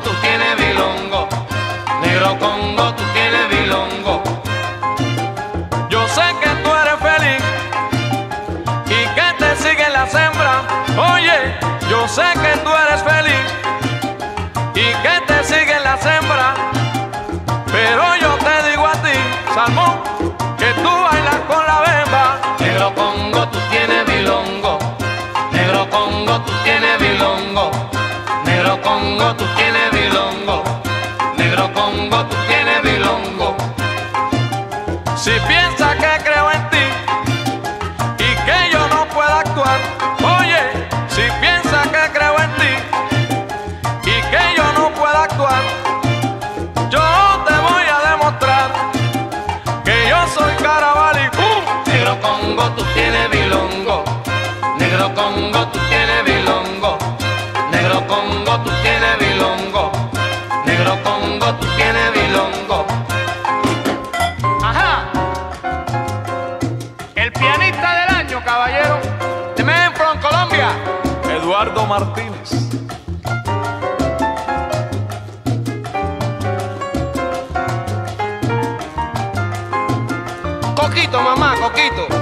todo Congo, tú tienes bilongo. Si piensas que creo en ti y que yo no puedo actuar, oye, si piensas que creo en ti y que yo no puedo actuar, yo te voy a demostrar que yo soy Caraval y ¡pum! Negro Congo, tú tienes bilongo. Negro Congo, tú Martínez. Coquito, mamá, Coquito.